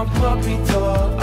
my puppy dog